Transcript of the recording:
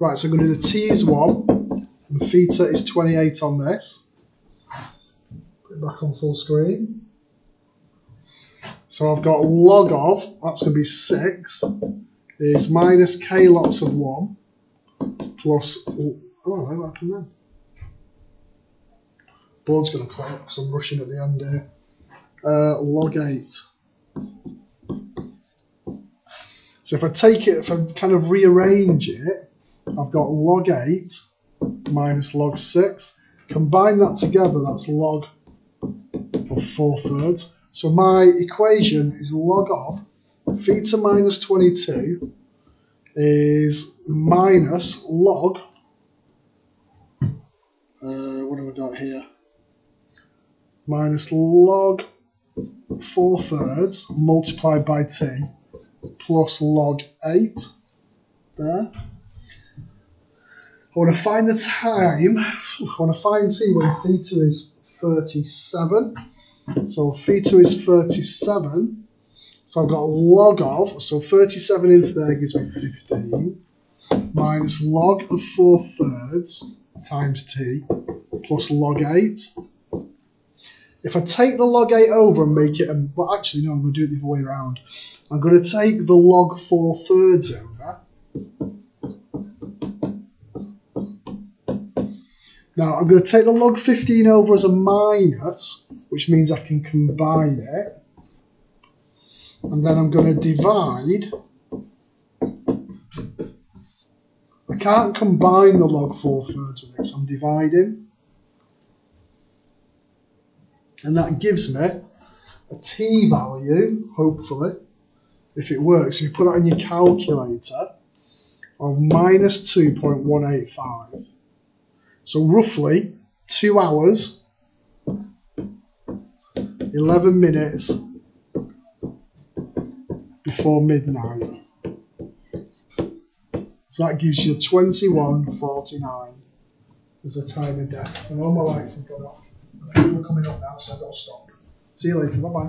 Right, so I'm going to do the t is 1, and theta is 28 on this. Put it back on full screen. So I've got log of, that's going to be 6, is minus k lots of 1, plus, oh, what happened then? Board's going to play up because I'm rushing at the end here. Uh, log 8. So if I take it, if I kind of rearrange it, I've got log 8 minus log 6. Combine that together, that's log of 4 thirds. So my equation is log of theta minus 22 is minus log, uh, what have we got here? Minus log 4 thirds multiplied by t plus log 8 there. I want to find the time, I want to find t when theta is 37. So theta is 37. So I've got log of, so 37 into there gives me 15, minus log of 4 thirds times t plus log 8. If I take the log 8 over and make it, a, well actually no, I'm going to do it the other way around. I'm going to take the log 4 thirds over. Now I'm going to take the log 15 over as a minus, which means I can combine it. And then I'm going to divide. I can't combine the log 4 thirds with this, I'm dividing. And that gives me a t value, hopefully, if it works. If you put that in your calculator, of minus 2.185. So roughly two hours, 11 minutes before midnight. So that gives you 21.49 as a time of death. And all my lights have gone off. People are coming up now, so I've got to stop. See you later. Bye bye.